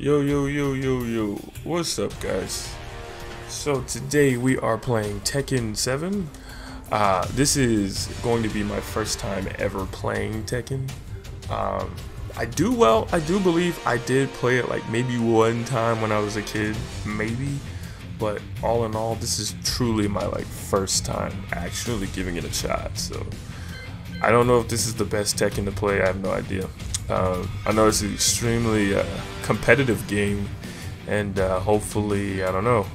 Yo, yo, yo, yo, yo. What's up, guys? So today we are playing Tekken 7. Uh, this is going to be my first time ever playing Tekken. Um, I do well, I do believe I did play it like maybe one time when I was a kid, maybe. But all in all, this is truly my like first time actually giving it a shot. So I don't know if this is the best Tekken to play. I have no idea. Uh, I know it's an extremely uh, competitive game, and uh, hopefully, I don't know,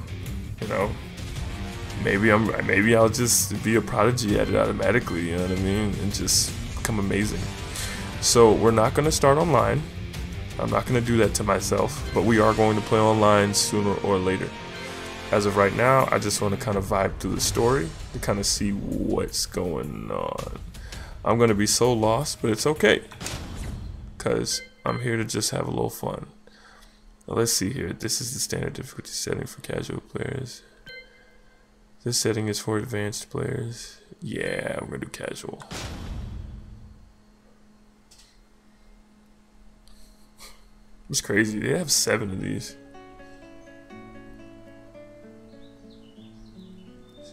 you know, maybe I'm maybe I'll just be a prodigy at it automatically. You know what I mean, and just become amazing. So we're not gonna start online. I'm not gonna do that to myself, but we are going to play online sooner or later. As of right now, I just want to kind of vibe through the story to kind of see what's going on. I'm gonna be so lost, but it's okay because I'm here to just have a little fun. Now, let's see here. This is the standard difficulty setting for casual players. This setting is for advanced players. Yeah, I'm gonna do casual. It's crazy. They have seven of these.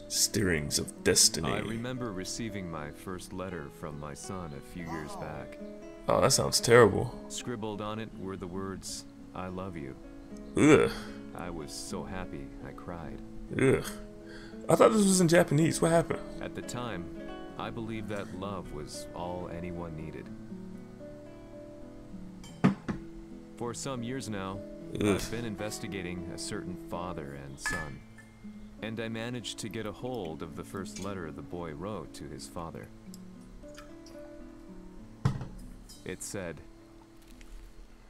Steerings of Destiny. I remember receiving my first letter from my son a few years back. Oh, that sounds terrible. Scribbled on it were the words, I love you. Ugh. I was so happy, I cried. Ugh. I thought this was in Japanese. What happened? At the time, I believed that love was all anyone needed. For some years now, Ugh. I've been investigating a certain father and son. And I managed to get a hold of the first letter the boy wrote to his father. It said,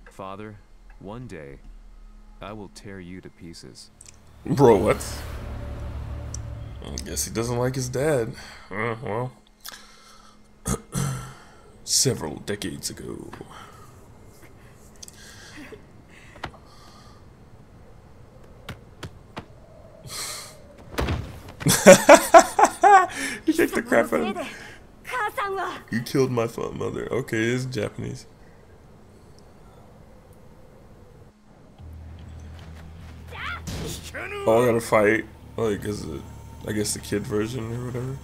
Father, one day, I will tear you to pieces. Bro, what? I guess he doesn't like his dad. Uh, well, several decades ago. he kicked the crap out of me. You killed my mother. Okay, it's Japanese. Oh, I gotta fight. Like, is it, uh, I guess the kid version or whatever.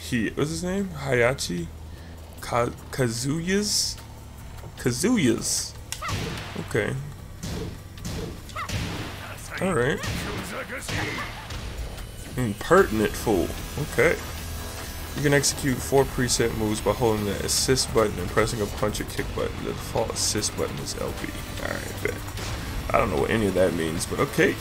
He, what's his name? Hayachi? Ka Kazuya's? Kazuya's. Okay. Alright. Impertinent fool. Okay. You can execute four preset moves by holding the assist button and pressing a punch or kick button. The default assist button is LB. Alright, bet. I don't know what any of that means, but okay.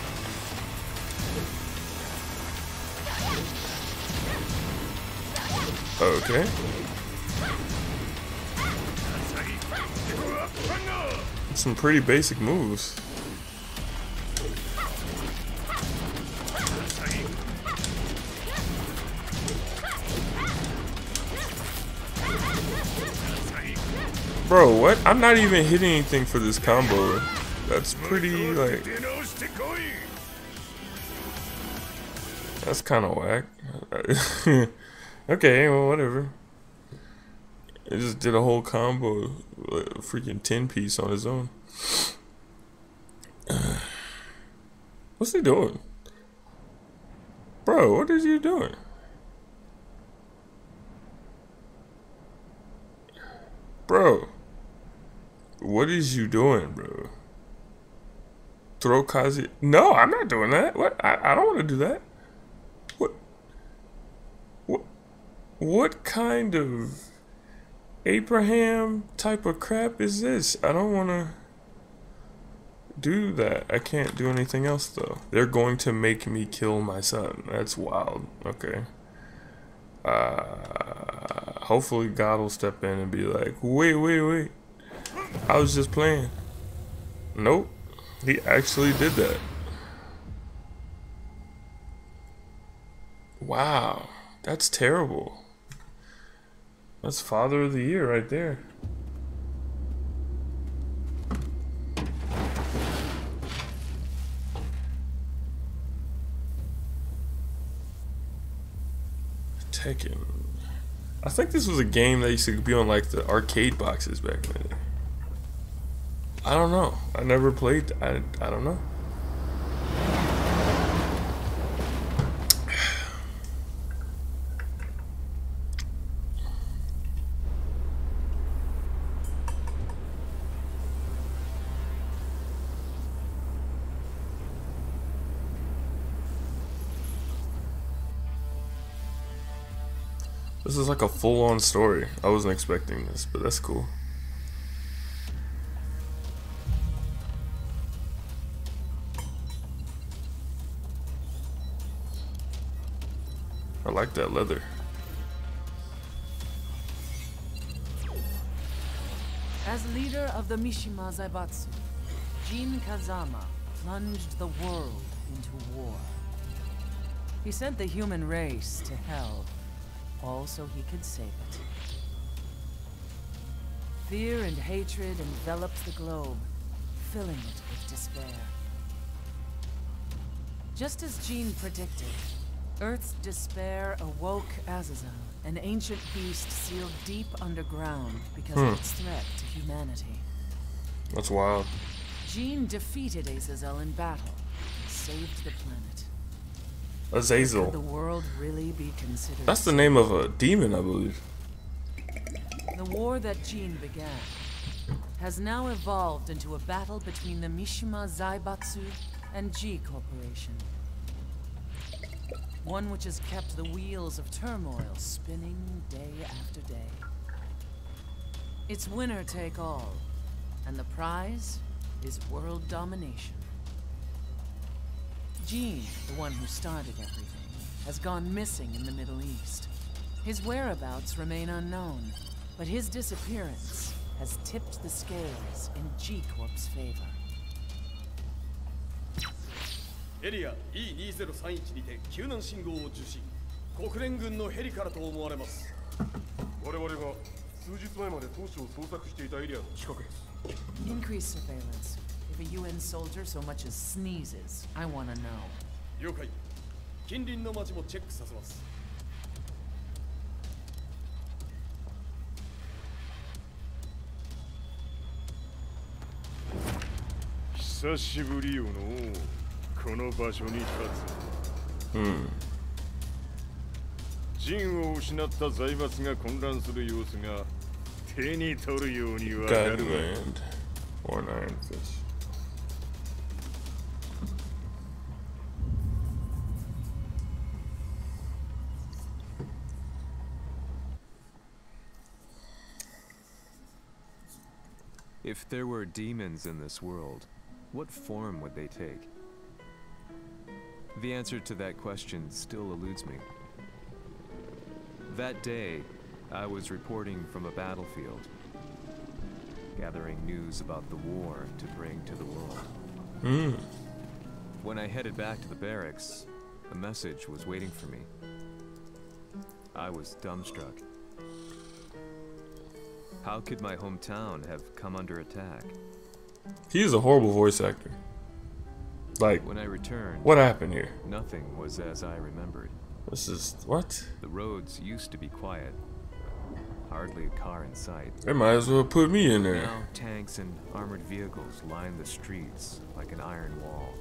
Okay. Some pretty basic moves. Bro, what? I'm not even hitting anything for this combo. That's pretty, like... That's kind of whack. okay, well, whatever. It just did a whole combo, like a freaking 10 piece on his own. What's he doing? Bro, what is you doing? Bro, what is you doing, bro? Throw Kazi? No, I'm not doing that. What? I, I don't want to do that. What? What? What kind of Abraham type of crap is this? I don't want to do that. I can't do anything else though. They're going to make me kill my son. That's wild. Okay. Uh, hopefully God will step in and be like, wait, wait, wait. I was just playing. Nope. He actually did that. Wow. That's terrible. That's Father of the Year right there. Tekken. I think this was a game that used to be on like the arcade boxes back in the day. I don't know. I never played. I I don't know. This is like a full-on story. I wasn't expecting this, but that's cool. I like that leather. As leader of the Mishima Zaibatsu, Jin Kazama plunged the world into war. He sent the human race to hell, all so he could save it. Fear and hatred enveloped the globe, filling it with despair. Just as Jin predicted, Earth's despair awoke Azazel, an ancient beast sealed deep underground because Hmm. of its threat to humanity. That's wild. Jin defeated Azazel in battle and saved the planet. Could the Azazel. world really be considered That's the name of a demon, I believe. The war that Jin began has now evolved into a battle between the Mishima Zaibatsu and G Corporation. One which has kept the wheels of turmoil spinning day after day. It's winner take all, and the prize is world domination. Jin, the one who started everything, has gone missing in the Middle East. His whereabouts remain unknown, but his disappearance has tipped the scales in G Corp's favor. エリア E2031 にて救難信号を受信。国連軍のヘリからと思われます。我々が数日前まで当初を捜索していたエリアの近くです。Increase surveillance. If a UN soldier so much as sneezes, I want to know. 了解。近隣の町もチェックさせます。久しぶりよのうこの場所に立つ。うん。仁を失った財閥が混乱する様子が手に取るようにわかる。Deadland or an iron fist. If there were demons in this world, what form would they take? The answer to that question still eludes me. That day, I was reporting from a battlefield, gathering news about the war to bring to the world. Hmm. When I headed back to the barracks, a message was waiting for me. I was dumbstruck. How could my hometown have come under attack? He is a horrible voice actor. Like, When I returned, what happened here? nothing was as I remembered. This is what? The roads used to be quiet. Hardly a car in sight. They might as well put me in there. Now tanks and armored vehicles line the streets like an iron wall.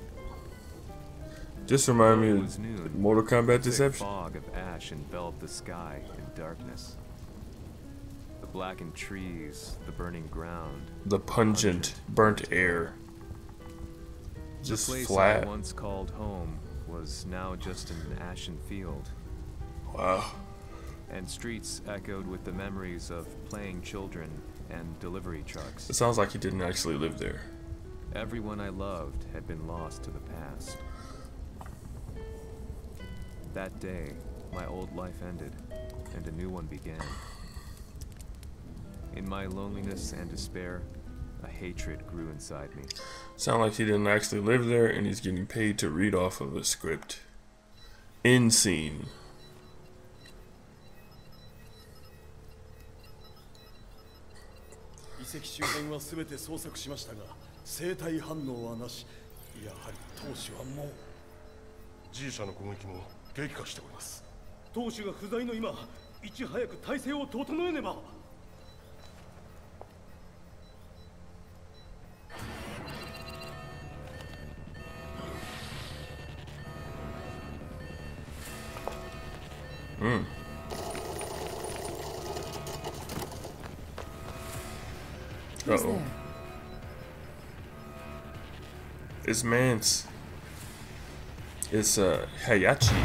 Just remind me of noon. Mortal Kombat Deception. fog of ash enveloped the sky in darkness. The blackened trees, the burning ground. The pungent, burnt air. Just the place flat. I once called home was now just an ashen field, Wow. and streets echoed with the memories of playing children and delivery trucks. It sounds like he didn't actually live there. Everyone I loved had been lost to the past. That day, my old life ended, and a new one began. In my loneliness and despair, a hatred grew inside me. Sound like he didn't actually live there and he's getting paid to read off of a script. In scene. It's man's—it's uh Hayachi.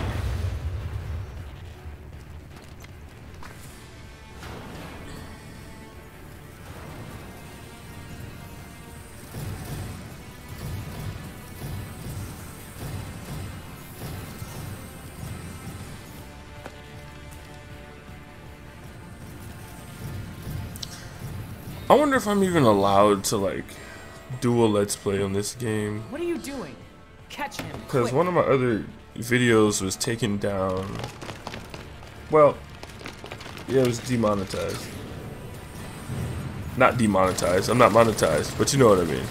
I wonder if I'm even allowed to like do a let's play on this game. What are you doing? Catch him. Because one of my other videos was taken down. Well, yeah, it was demonetized. Not demonetized. I'm not monetized, but you know what I mean.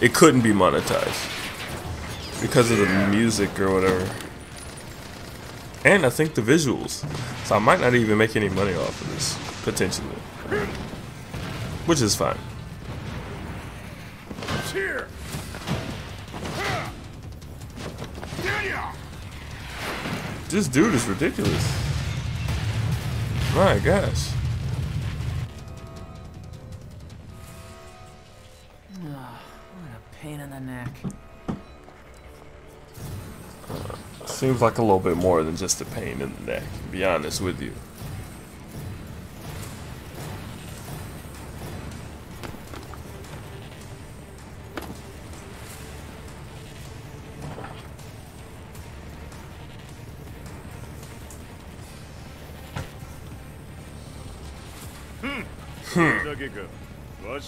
It couldn't be monetized because of the music or whatever. And I think the visuals. So I might not even make any money off of this, potentially. Which is fine. This dude is ridiculous. My gosh. What a pain in the neck. Seems like a little bit more than just a pain in the neck, to be honest with you.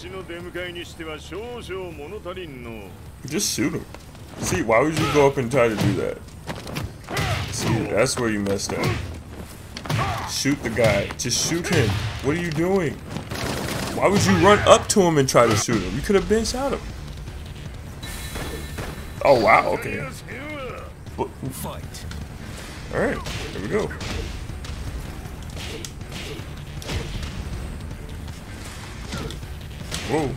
わしの出迎えにしては少々物足りんの Just shoot him. See, why would you go up and try to do that? See, that's where you messed up. Shoot the guy. Just shoot him. What are you doing? Why would you run up to him and try to shoot him? You could have been shot him. Oh, wow, okay. But- Fight. Alright, here we go. Whoa.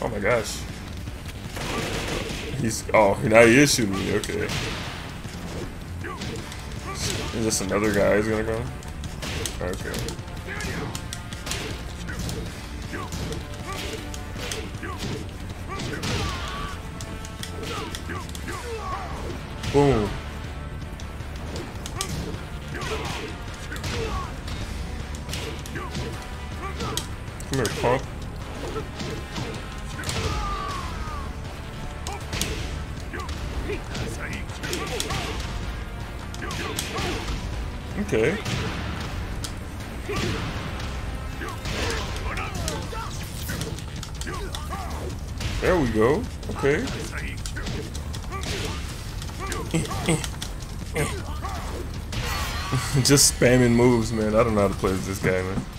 Oh my gosh. He's oh now he is shooting me, okay. Is this another guy who's gonna come? Okay. Boom. Just spamming moves, man. I don't know how to play this guy, man.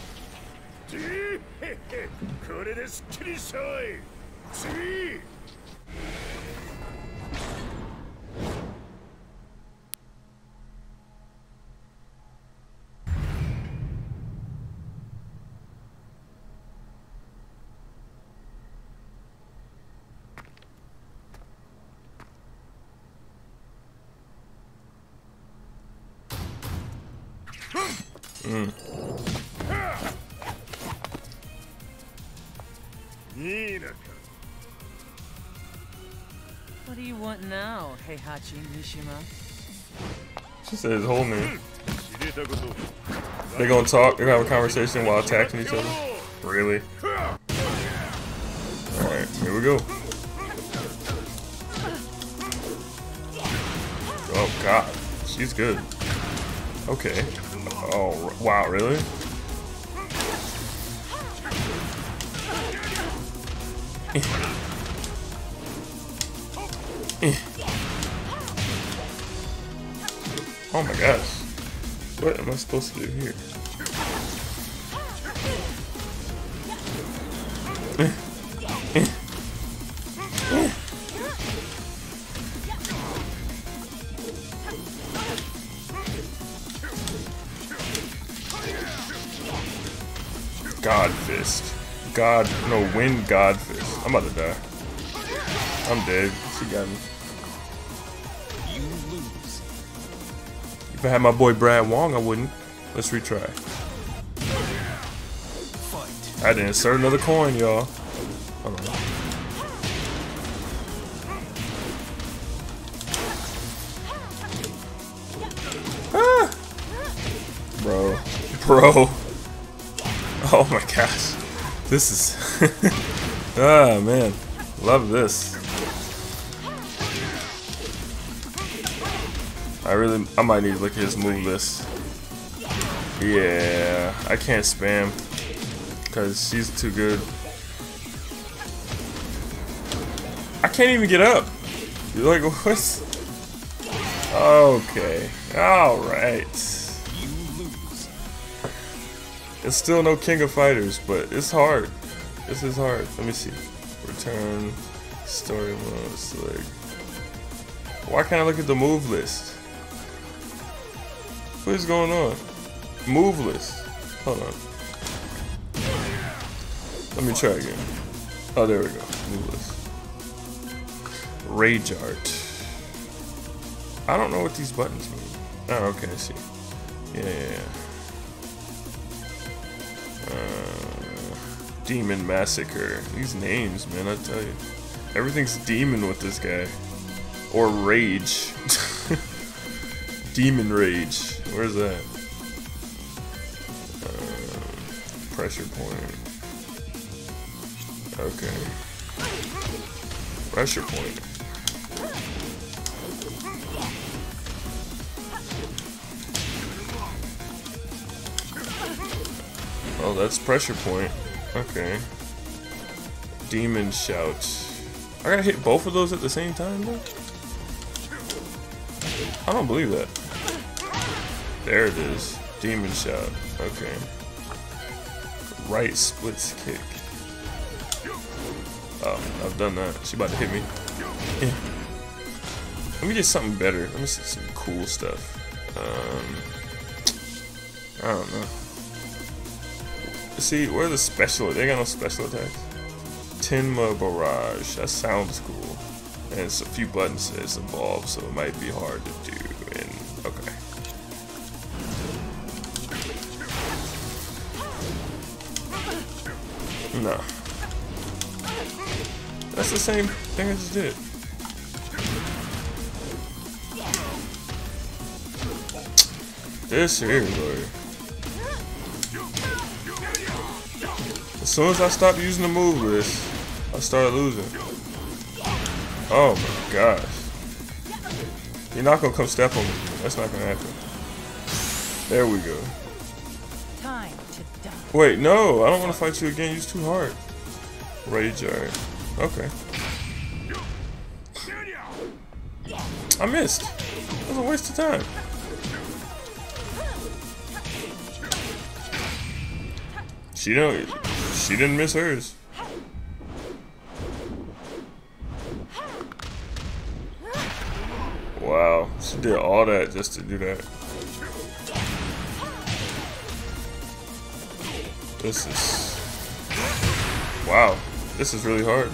Mm. What do you want now, Heihachi Mishima? She says, hold me. They're gonna talk, they're gonna have a conversation while attacking each other. Really? Alright, here we go. Oh god, she's good. Okay. Oh, wow, really? Oh my gosh. What am I supposed to do here? God Fist. God, no, Wind God Fist. I'm about to die. I'm dead. She got me. You lose. If I had my boy Brad Wong, I wouldn't. Let's retry. Fight. I had to insert another coin, y'all. Hold on. Ah! Bro. Bro. Oh my gosh. This is... ah, man. Love this. I really... I might need to look at his move list. Yeah, I can't spam. Because she's too good. I can't even get up. You're like, what? Okay. Alright. It's still no King of Fighters, but it's hard. This is hard. Let me see. Return. Story mode. Select. Why can't I look at the move list? What is going on? Move list. Hold on. Let me try again. Oh, there we go. Move list. Rage art. I don't know what these buttons mean. Oh, okay, I see. Yeah, yeah, yeah. Demon Massacre. These names, man, I tell you. Everything's demon with this guy. Or rage. demon rage. Where's that? Uh, pressure point. Okay. Pressure point. Oh, that's pressure point. Okay. Demon shout. I gotta hit both of those at the same time, though? I don't believe that. There it is. Demon shout. Okay. Right splits kick. Oh, I've done that. She about to hit me. Yeah. Let me get something better. Let me see some cool stuff. Um, I don't know. See, where the special? They got no special attacks. Tenma Barrage. That sounds cool. And it's a few buttons that's involved, so it might be hard to do. And okay. No. That's the same thing I just did. This here, boy. Soon as I stopped using the move list, I started losing. Oh my gosh. You're not gonna come step on me. That's not gonna happen. There we go. Time to die. Wait, no, I don't want to fight you again. You're too hard. Rage art. Okay. I missed. That was a waste of time. She don't. She didn't miss hers. Wow, she did all that just to do that. This is... Wow, this is really hard.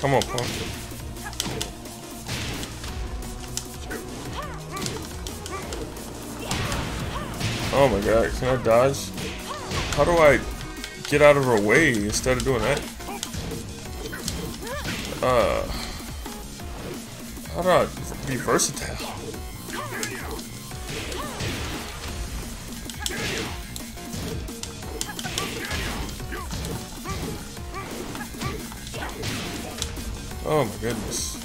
Come on. Oh my god, can I dodge? How do I get out of her way instead of doing that? Uh, how do I be versatile? Oh my goodness.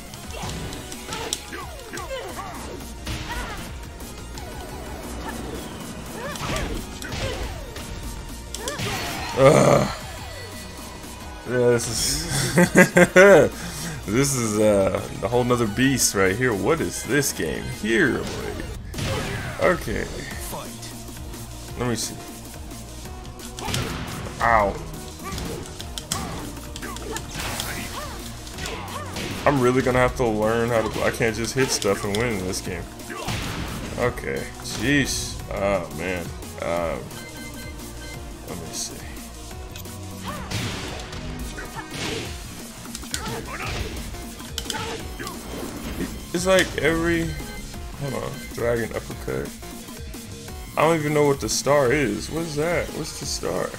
Ugh. Yeah, this is This is uh, a whole nother beast right here. What is this game? Here, boy. Okay. Let me see. I'm really gonna have to learn how to. I can't just hit stuff and win in this game. Okay. Jeez. Oh man. Um, let me see. It's like every. Hold on. Dragon uppercut. I don't even know what the star is. What is that? What's the star?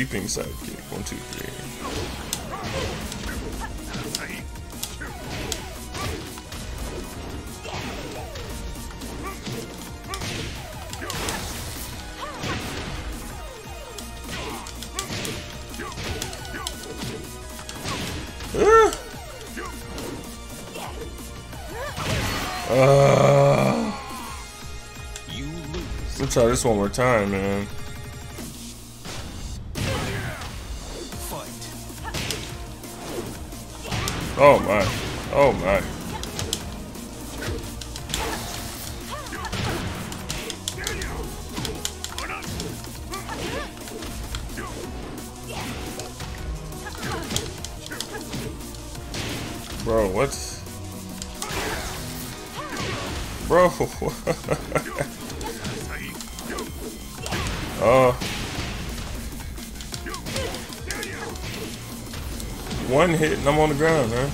Leaping sidekick. One, two, three. Ah. Uh, let's try this one more time, man. Oh my. Oh my. Bro, what? Bro. One hit and I'm on the ground, man.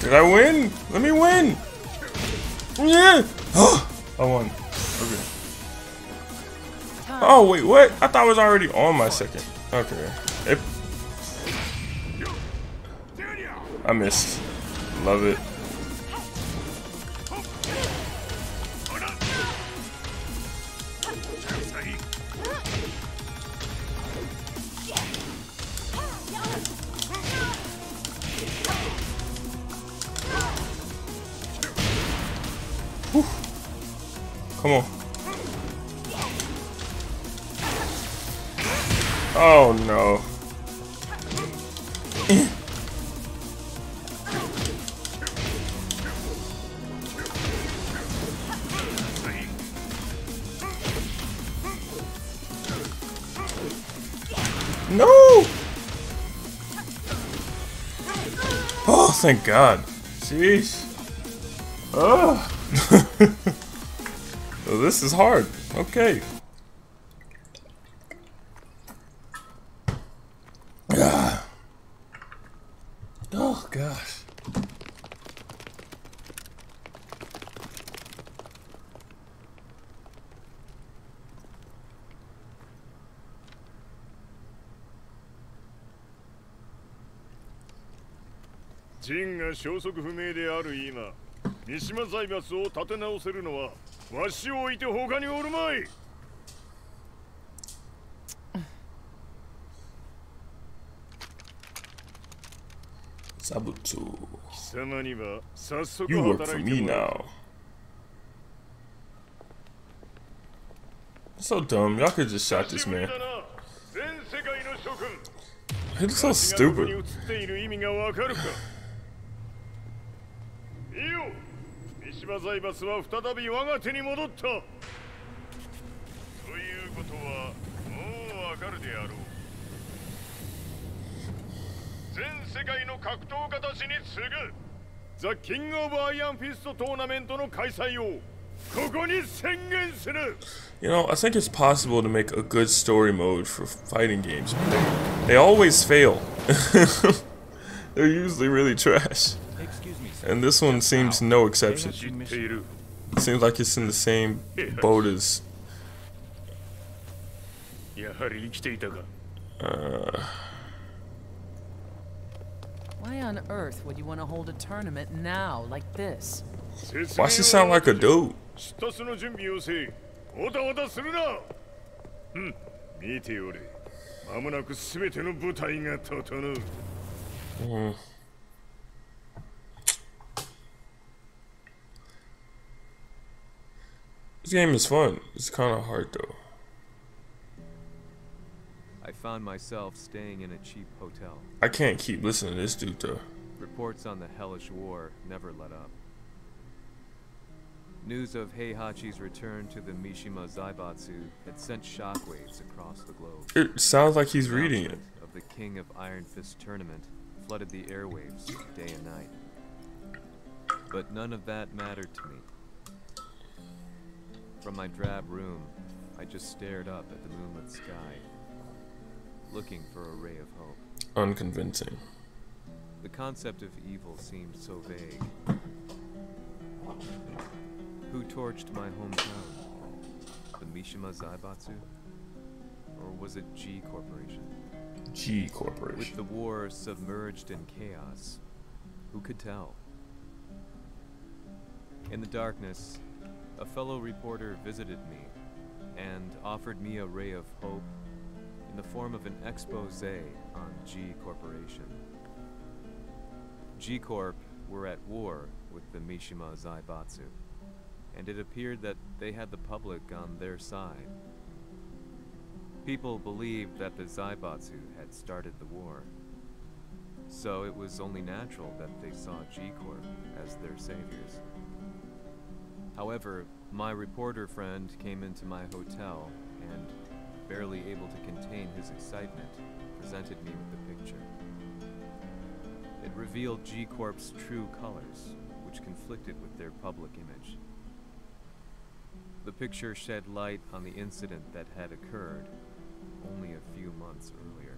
Did I win? Let me win! Yeah! I won. Okay. Oh, wait, what? I thought I was already on my second. Okay. I missed. Love it. Thank God. Jeez. Oh. well, this is hard. Okay. 消息不明である今三島財閥を立て直せるのはわしを置いて他におるまい。貴様には早速働いてもらう。So dumb, y'all could just shot this man. It's so stupid. 島財閥は再び我が手に戻ったということはもうわかるであろう全世界の格闘家たちに次ぐザ・キング・オブ・アイアンフィストトーナメントの開催をここに宣言する You know, I think it's possible to make a good story mode for fighting games. But they, they always fail. They're usually really trash. And this one seems no exception. Seems like it's in the same boat as. Uh, Why on earth would you want to hold a tournament now like this? Why does it sound like a dude? Mm. This game is fun. It's kind of hard though. I found myself staying in a cheap hotel. I can't keep listening to this dude though. Reports on the hellish war never let up. News of Heihachi's return to the Mishima Zaibatsu had sent shockwaves across the globe. It sounds like he's reading it. Of the King of Iron Fist tournament flooded the airwaves day and night. But none of that mattered to me. From my drab room, I just stared up at the moonlit sky, looking for a ray of hope. Unconvincing. The concept of evil seemed so vague. Who torched my hometown? The Mishima Zaibatsu? Or was it G Corporation? G Corporation. With the war submerged in chaos, who could tell? In the darkness, a fellow reporter visited me and offered me a ray of hope in the form of an expose on G Corporation. G Corp were at war with the Mishima Zaibatsu, and it appeared that they had the public on their side. People believed that the Zaibatsu had started the war. So it was only natural that they saw G-Corp as their saviors. However, my reporter friend came into my hotel and, barely able to contain his excitement, presented me with the picture. It revealed G-Corp's true colors, which conflicted with their public image. The picture shed light on the incident that had occurred only a few months earlier.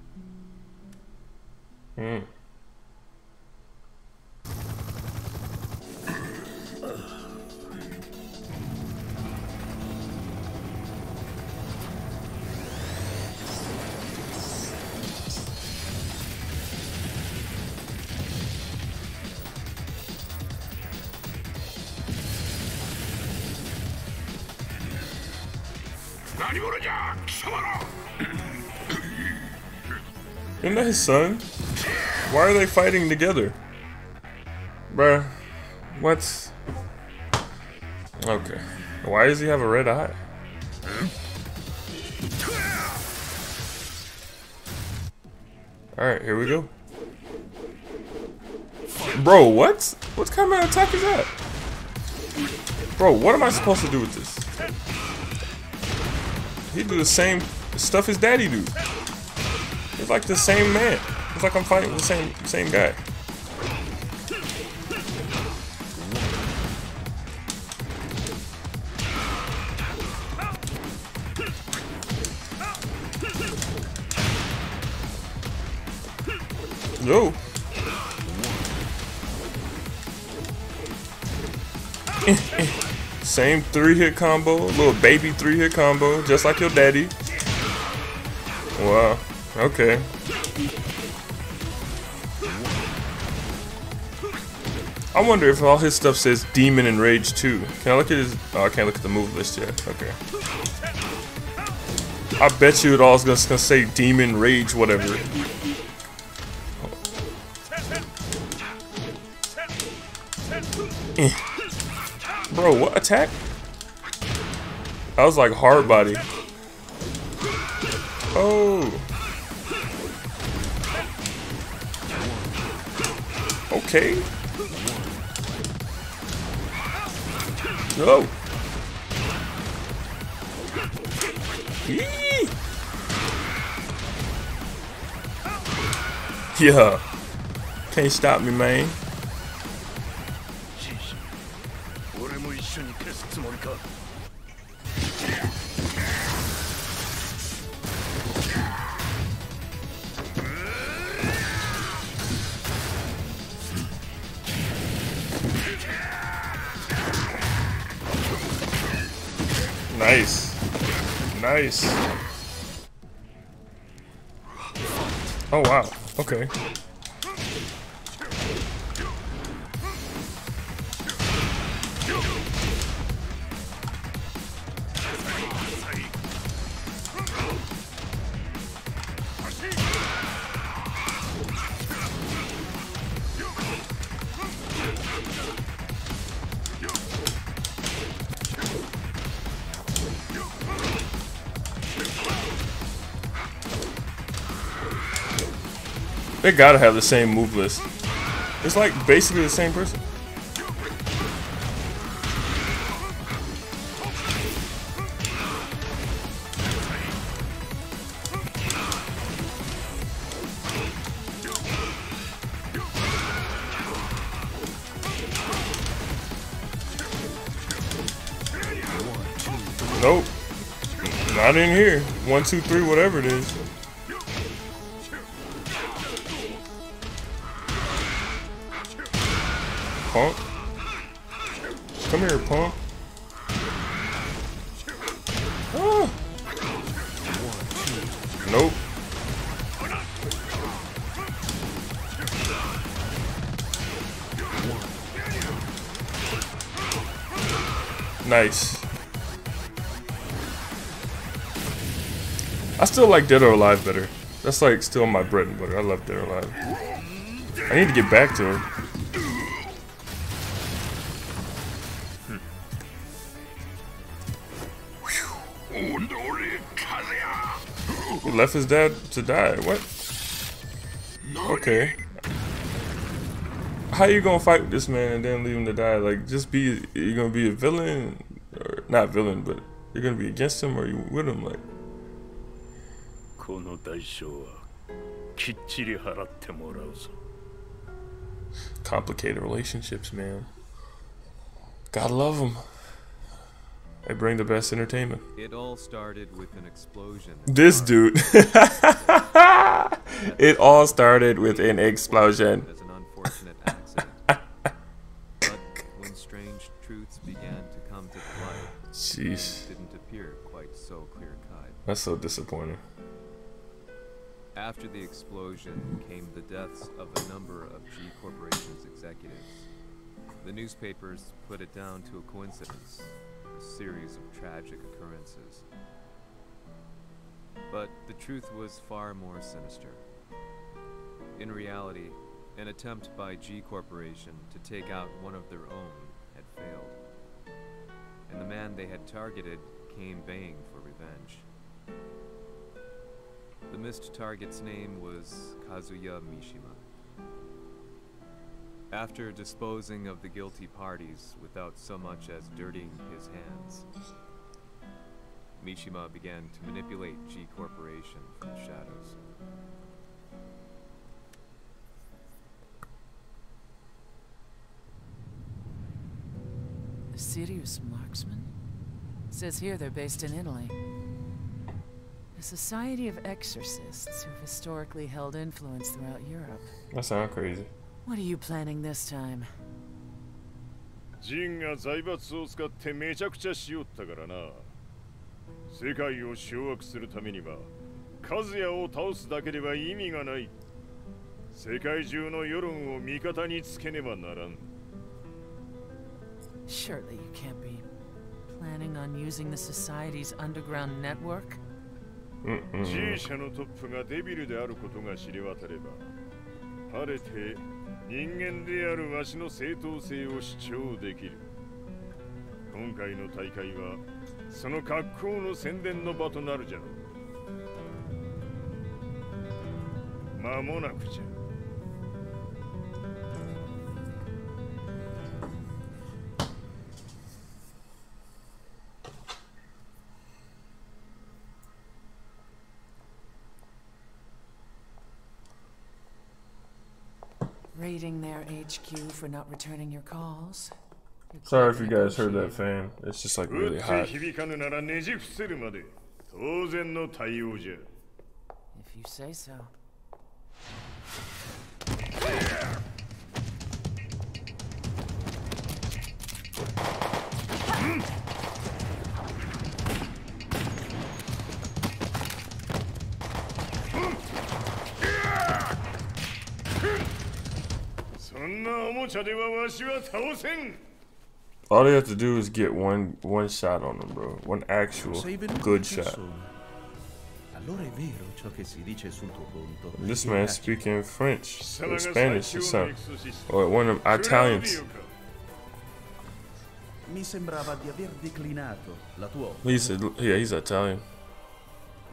Mm. Isn't that his son? Why are they fighting together? Bruh. What? Okay. Why does he have a red eye? Alright, here we go. Bro, what? What kind of attack is that? Bro, what am I supposed to do with this? He do the same stuff his daddy do. It's like the same man. It's like I'm fighting the same same guy. Same three hit combo, little baby three hit combo, just like your daddy. Wow. Okay. I wonder if all his stuff says Demon and Rage too. Can I look at his? Oh, I can't look at the move list yet. Okay. I bet you it all is gonna, gonna say Demon Rage, whatever. Eh. Bro, what attack? That was like hard body. Oh. Okay. No. Yeah. Can't stop me, man. Nice. Oh wow. Okay. They gotta have the same move list. It's like basically the same person. Nope. Not in here. One, two, three, whatever it is. Still like Dead or Alive better. That's like still my bread and butter. I love Dead or Alive. I need to get back to it. Hmm. He left his dad to die. What? Okay. How you gonna fight this man and then leave him to die? Like, just be. You gonna be a villain, or not villain, but you're gonna be against him, or you with him? Like, この代償はきっちり払ってもらうぞ complicated relationships, man. Gotta love them. They bring the best entertainment. It all started with an explosion. This dude. it all started with an explosion. As an unfortunate accident. but when strange truths began to come to light, Jeez, didn't appear quite so clear cut. that's so disappointing. After the explosion came the deaths of a number of G Corporation's executives. The newspapers put it down to a coincidence, a series of tragic occurrences. But the truth was far more sinister. In reality, an attempt by G Corporation to take out one of their own had failed. And the man they had targeted came baying for revenge. The missed target's name was Kazuya Mishima. After disposing of the guilty parties without so much as dirtying his hands, Mishima began to manipulate G Corporation from the shadows. A Sirius Marksman? Says here they're based in Italy. A society of exorcists who've historically held influence throughout Europe. That sounds crazy. What are you planning this time? ジンが財閥を使ってめちゃくちゃしよったからな世界を掌握するためにはカズヤを倒すだけでは意味がない世界中の世論を味方につけねばならん Surely you can't be planning on using the society's underground network? Mm-mm. G 社のトップがデビルであることが知れ渡れば晴れて人間であるわしの正当性を主張できる。今回の大会はその格好の宣伝の場となるじゃろう。間もなくじゃ。Berating their HQ for not returning your calls. You're Sorry if you guys heard that fan. It's just like really hot. If you say so. All they have to do is get one one shot on them, bro. One actual good shot. This man speaking French or Spanish or something. Or one of them Italians. He's a, yeah, he's Italian.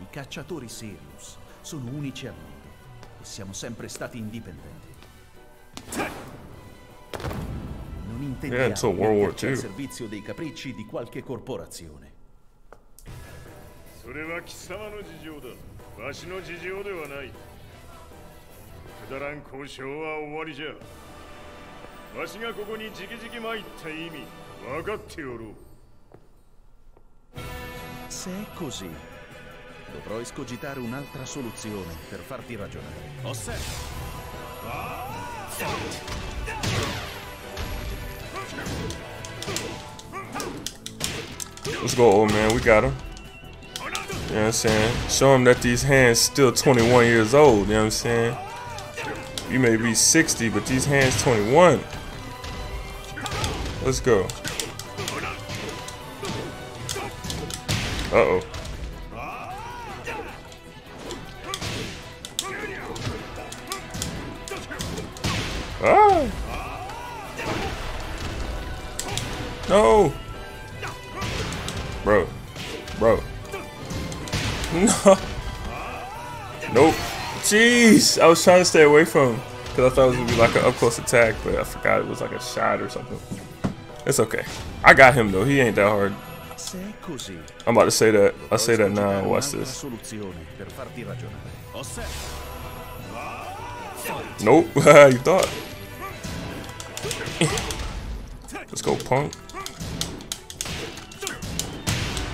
I cacciatori Sirius sono unici al mondo e siamo sempre stati indipendenti. intendiamo metterci al servizio dei capricci di qualche corporazione. Se è così, dovrò escogitare un'altra soluzione per farti ragionare. Osserva! Fight! Let's go, old man. We got him. You know what I'm saying? Show him that these hands still 21 years old. You know what I'm saying? You may be 60, but these hands 21. Let's go. Uh-oh. Ah! No! I was trying to stay away from him. Because I thought it was to be like an up close attack. But I forgot it was like a shot or something. It's okay. I got him though. He ain't that hard. I'm about to say that. I'll say that now. Watch this. Nope. you thought. Let's go, punk.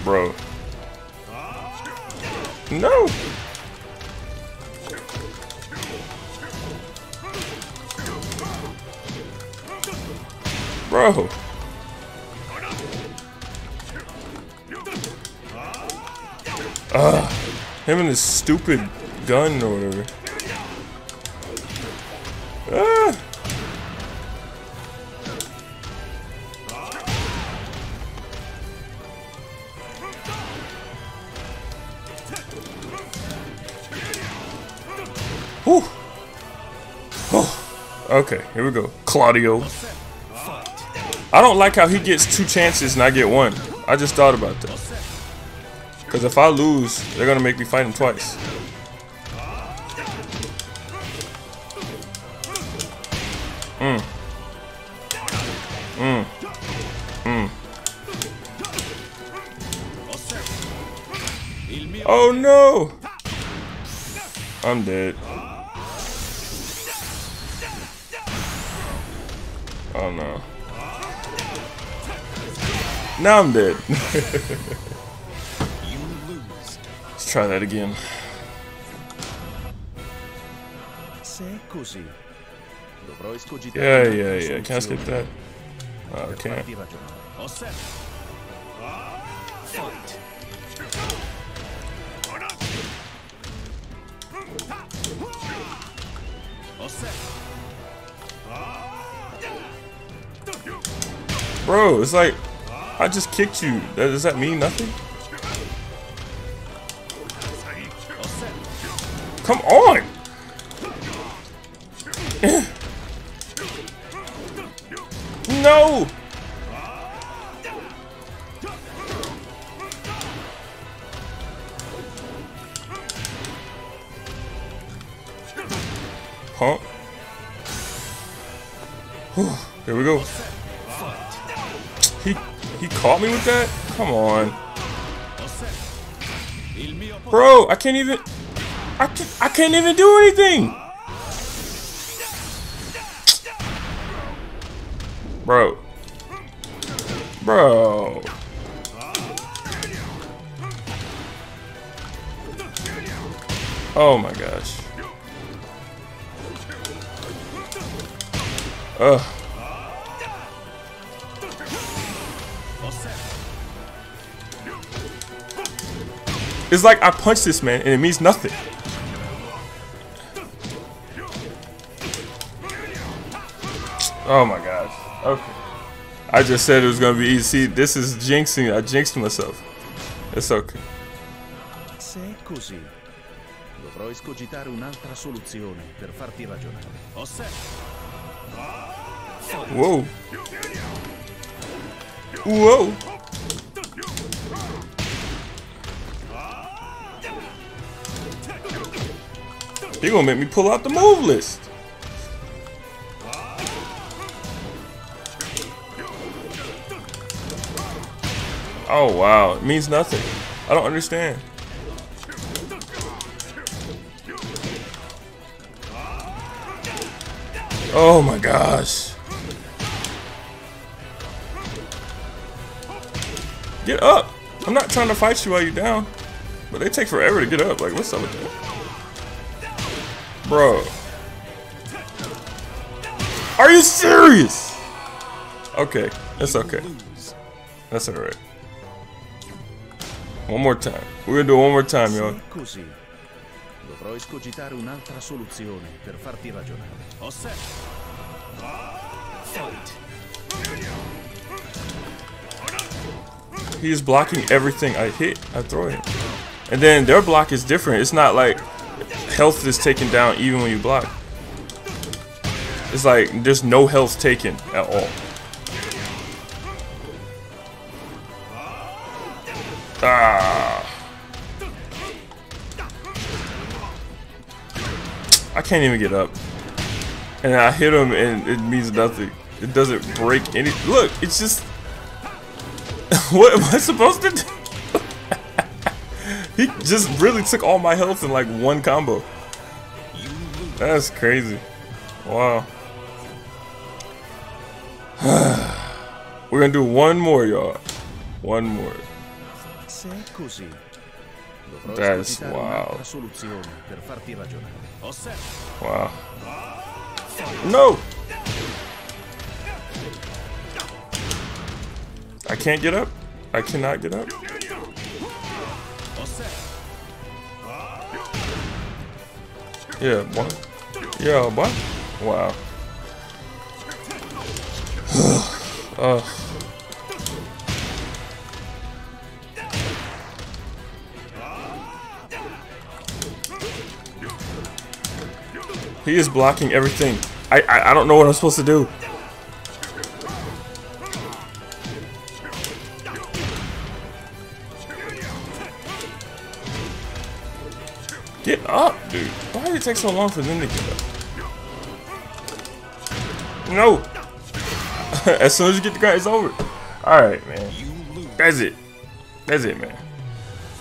Bro. No. Bro. Ugh. Him and his stupid gun or whatever. Ah. Whew. Oh. Okay, here we go. Claudio. I don't like how he gets two chances and I get one. I just thought about that. Because if I lose, they're going to make me fight him twice. Mm. Mm. Mm. Oh no! I'm dead. Now I'm dead. Let's try that again. Così, dovrò Yeah, yeah, yeah. Can I skip that? Oh, per can't. farti ragionare. Osserva. Bro, it's like I just kicked you. Does that mean nothing? Come on! That? Come on. Bro, I can't even I can't, I can't even do anything. Bro. Bro. Oh my gosh. Ugh. It's like I punched this man and it means nothing. Oh my gosh. Okay. I just said it was gonna be easy. See, this is jinxing. I jinxed myself. It's okay. Se è così, dovrò escogitare un'altra soluzione per farti ragionare. Osserva. Whoa. Whoa. He gonna make me pull out the move list. Oh wow, it means nothing. I don't understand. Oh my gosh. Get up! I'm not trying to fight you while you're down. But they take forever to get up. Like, what's up with that? Bro. Are you serious? Okay, that's okay. That's alright. One more time. We're gonna do it one more time, y'all. Così. Dovrò escogitare un'altra soluzione per farti ragionare. Osserva. He is blocking everything I hit, I throw him. And then their block is different. It's not like health is taken down even when you block. It's like there's no health taken at all. Ah. I can't even get up. And I hit him and it means nothing. It doesn't break any. Look, it's just. what am I supposed to do? He just really took all my health in like one combo. That's crazy. Wow. We're gonna do one more, y'all. One more. That's wow. Wow. No! I can't get up. I cannot get up. Yeah, boy. Yeah, boy. Wow. uh. He is blocking everything. I, I I don't know what I'm supposed to do. Take so long for them to get up? No. as soon as you get the guy, it's over. All right, man. That's it. That's it, man.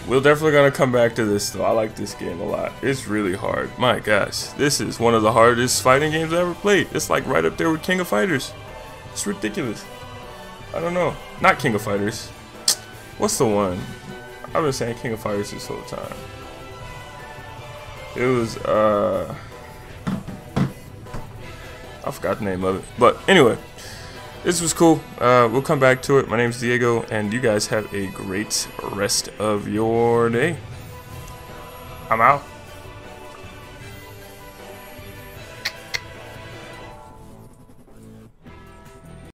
We're definitely gonna come back to this though. I like this game a lot. It's really hard. My gosh, this is one of the hardest fighting games I ever played. It's like right up there with King of Fighters. It's ridiculous. I don't know. Not King of Fighters. What's the one? I've been saying King of Fighters this whole time. It was uh I forgot the name of it. But anyway, this was cool. Uh, we'll come back to it. My name's Diego, and you guys have a great rest of your day. I'm out.